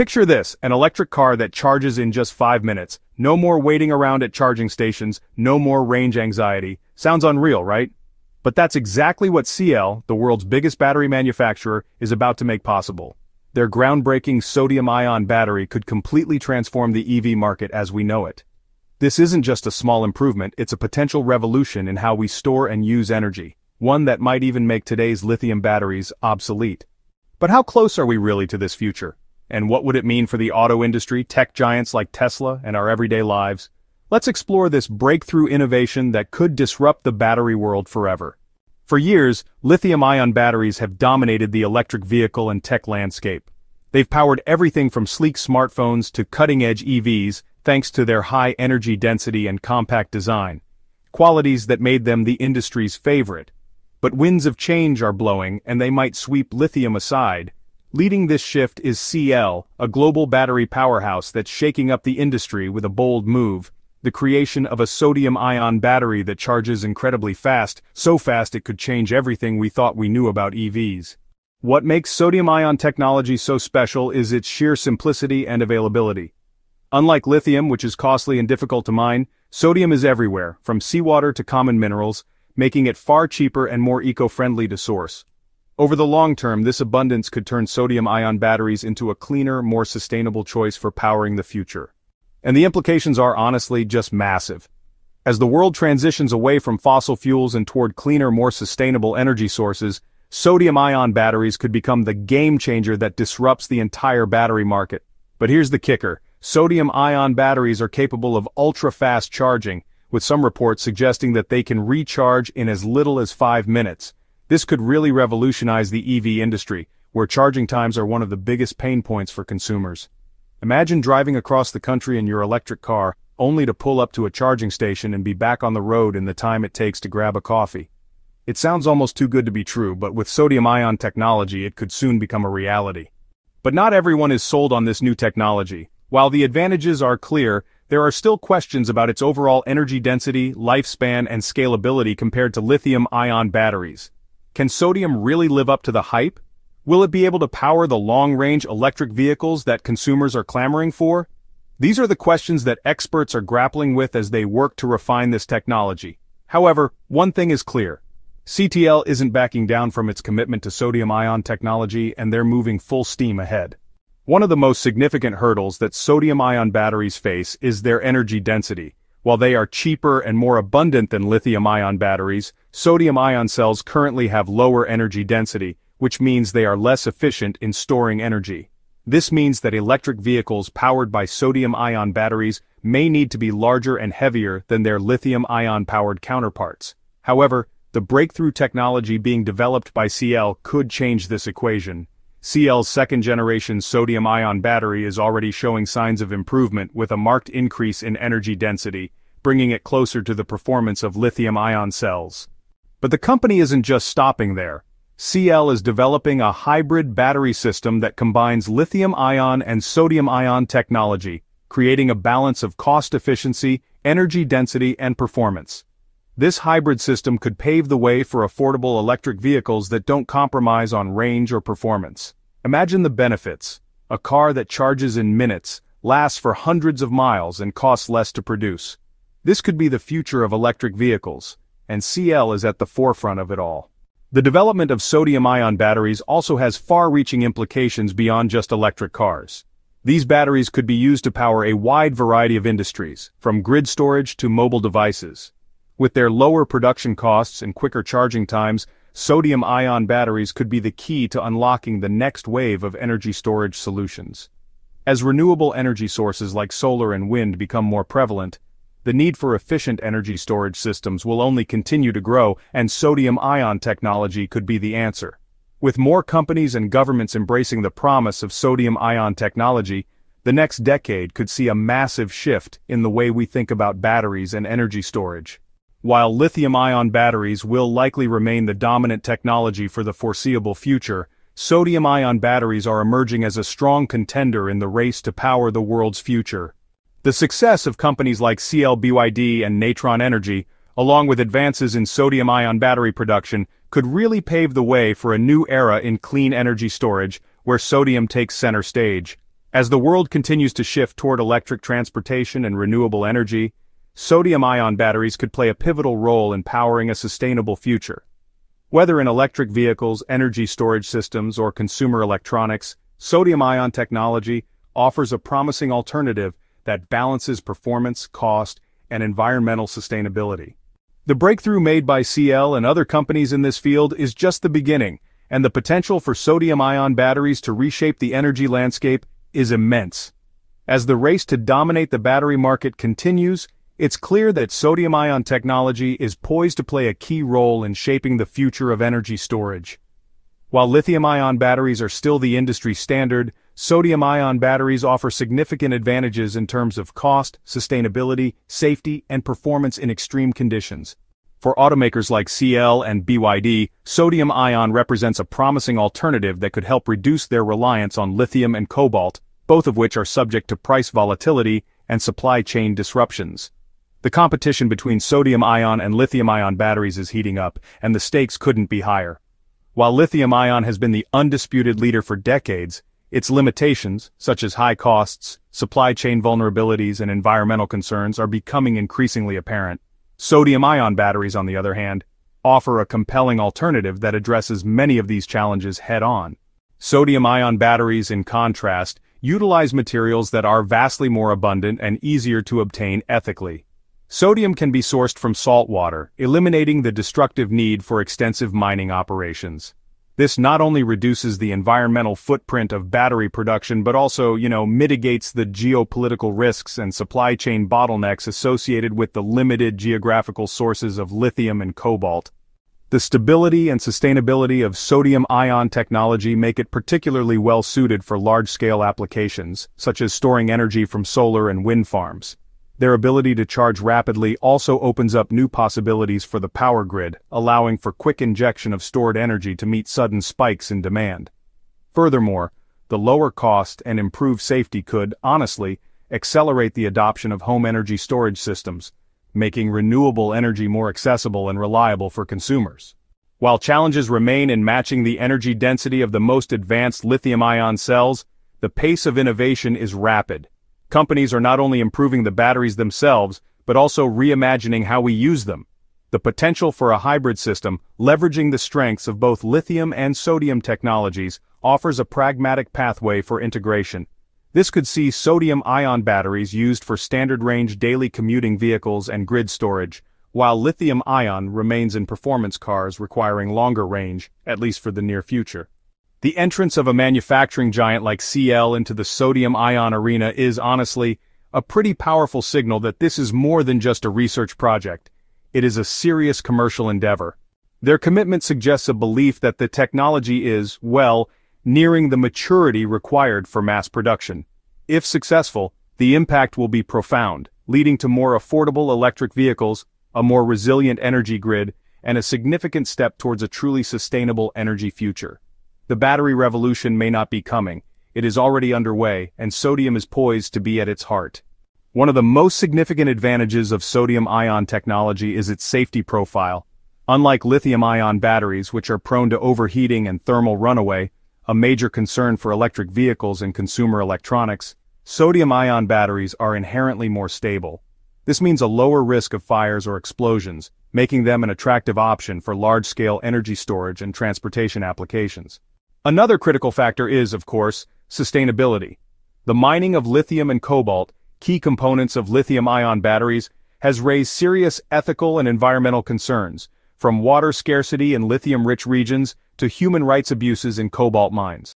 Picture this, an electric car that charges in just 5 minutes. No more waiting around at charging stations, no more range anxiety. Sounds unreal, right? But that's exactly what CATL, the world's biggest battery manufacturer, is about to make possible. Their groundbreaking sodium-ion battery could completely transform the EV market as we know it. This isn't just a small improvement, it's a potential revolution in how we store and use energy, one that might even make today's lithium batteries obsolete. But how close are we really to this future? And what would it mean for the auto industry, tech giants like Tesla, and our everyday lives? Let's explore this breakthrough innovation that could disrupt the battery world forever. For years, lithium-ion batteries have dominated the electric vehicle and tech landscape. They've powered everything from sleek smartphones to cutting-edge EVs, thanks to their high energy density and compact design. Qualities that made them the industry's favorite. But winds of change are blowing, and they might sweep lithium aside, Leading this shift is CATL, a global battery powerhouse that's shaking up the industry with a bold move, the creation of a sodium-ion battery that charges incredibly fast, so fast it could change everything we thought we knew about EVs. What makes sodium-ion technology so special is its sheer simplicity and availability. Unlike lithium, which is costly and difficult to mine, sodium is everywhere, from seawater to common minerals, making it far cheaper and more eco-friendly to source. Over the long term this abundance could turn sodium-ion batteries into a cleaner, more sustainable choice for powering the future. And the implications are honestly just massive. As the world transitions away from fossil fuels and toward cleaner, more sustainable energy sources, sodium-ion batteries could become the game-changer that disrupts the entire battery market. But here's the kicker, sodium-ion batteries are capable of ultra-fast charging, with some reports suggesting that they can recharge in as little as 5 minutes. This could really revolutionize the EV industry, where charging times are one of the biggest pain points for consumers. Imagine driving across the country in your electric car, only to pull up to a charging station and be back on the road in the time it takes to grab a coffee. It sounds almost too good to be true, but with sodium-ion technology it could soon become a reality. But not everyone is sold on this new technology. While the advantages are clear, there are still questions about its overall energy density, lifespan, and scalability compared to lithium-ion batteries. Can sodium really live up to the hype? Will it be able to power the long-range electric vehicles that consumers are clamoring for? These are the questions that experts are grappling with as they work to refine this technology. However, one thing is clear. CATL isn't backing down from its commitment to sodium-ion technology and they're moving full steam ahead. One of the most significant hurdles that sodium-ion batteries face is their energy density, while they are cheaper and more abundant than lithium-ion batteries, sodium-ion cells currently have lower energy density, which means they are less efficient in storing energy. This means that electric vehicles powered by sodium-ion batteries may need to be larger and heavier than their lithium-ion powered counterparts. However, the breakthrough technology being developed by CATL could change this equation, CATL's second-generation sodium-ion battery is already showing signs of improvement with a marked increase in energy density, bringing it closer to the performance of lithium-ion cells. But the company isn't just stopping there. CATL is developing a hybrid battery system that combines lithium-ion and sodium-ion technology, creating a balance of cost efficiency, energy density, and performance. This hybrid system could pave the way for affordable electric vehicles that don't compromise on range or performance. Imagine the benefits. A car that charges in minutes, lasts for hundreds of miles and costs less to produce. This could be the future of electric vehicles, and CATL is at the forefront of it all. The development of sodium-ion batteries also has far-reaching implications beyond just electric cars. These batteries could be used to power a wide variety of industries, from grid storage to mobile devices. With their lower production costs and quicker charging times, sodium-ion batteries could be the key to unlocking the next wave of energy storage solutions. As renewable energy sources like solar and wind become more prevalent, the need for efficient energy storage systems will only continue to grow and sodium-ion technology could be the answer. With more companies and governments embracing the promise of sodium-ion technology, the next decade could see a massive shift in the way we think about batteries and energy storage. While lithium-ion batteries will likely remain the dominant technology for the foreseeable future, sodium-ion batteries are emerging as a strong contender in the race to power the world's future. The success of companies like CATL BYD and Natron Energy, along with advances in sodium-ion battery production, could really pave the way for a new era in clean energy storage, where sodium takes center stage. As the world continues to shift toward electric transportation and renewable energy, sodium-ion batteries could play a pivotal role in powering a sustainable future. Whether in electric vehicles, energy storage systems, or consumer electronics, sodium-ion technology offers a promising alternative that balances performance, cost, and environmental sustainability. The breakthrough made by CATL and other companies in this field is just the beginning, and the potential for sodium-ion batteries to reshape the energy landscape is immense. As the race to dominate the battery market continues, it's clear that sodium-ion technology is poised to play a key role in shaping the future of energy storage. While lithium-ion batteries are still the industry standard, sodium-ion batteries offer significant advantages in terms of cost, sustainability, safety, and performance in extreme conditions. For automakers like CATL and BYD, sodium-ion represents a promising alternative that could help reduce their reliance on lithium and cobalt, both of which are subject to price volatility and supply chain disruptions. The competition between sodium-ion and lithium-ion batteries is heating up, and the stakes couldn't be higher. While lithium-ion has been the undisputed leader for decades, its limitations, such as high costs, supply chain vulnerabilities and environmental concerns are becoming increasingly apparent. Sodium-ion batteries, on the other hand, offer a compelling alternative that addresses many of these challenges head-on. Sodium-ion batteries, in contrast, utilize materials that are vastly more abundant and easier to obtain ethically. Sodium can be sourced from salt water, eliminating the destructive need for extensive mining operations. This not only reduces the environmental footprint of battery production but also, you know, mitigates the geopolitical risks and supply chain bottlenecks associated with the limited geographical sources of lithium and cobalt. The stability and sustainability of sodium-ion technology make it particularly well suited for large-scale applications, such as storing energy from solar and wind farms. Their ability to charge rapidly also opens up new possibilities for the power grid, allowing for quick injection of stored energy to meet sudden spikes in demand. Furthermore, the lower cost and improved safety could, honestly, accelerate the adoption of home energy storage systems, making renewable energy more accessible and reliable for consumers. While challenges remain in matching the energy density of the most advanced lithium-ion cells, the pace of innovation is rapid, Companies are not only improving the batteries themselves, but also reimagining how we use them. The potential for a hybrid system, leveraging the strengths of both lithium and sodium technologies, offers a pragmatic pathway for integration. This could see sodium-ion batteries used for standard-range daily commuting vehicles and grid storage, while lithium-ion remains in performance cars requiring longer range, at least for the near future. The entrance of a manufacturing giant like CATL into the sodium-ion arena is honestly, a pretty powerful signal that this is more than just a research project. It is a serious commercial endeavor. Their commitment suggests a belief that the technology is, well, nearing the maturity required for mass production. If successful, the impact will be profound, leading to more affordable electric vehicles, a more resilient energy grid, and a significant step towards a truly sustainable energy future. The battery revolution may not be coming, it is already underway, and sodium is poised to be at its heart. One of the most significant advantages of sodium-ion technology is its safety profile. Unlike lithium-ion batteries which are prone to overheating and thermal runaway, a major concern for electric vehicles and consumer electronics, sodium-ion batteries are inherently more stable. This means a lower risk of fires or explosions, making them an attractive option for large-scale energy storage and transportation applications. Another critical factor is, of course, sustainability. The mining of lithium and cobalt, key components of lithium-ion batteries, has raised serious ethical and environmental concerns, from water scarcity in lithium-rich regions to human rights abuses in cobalt mines.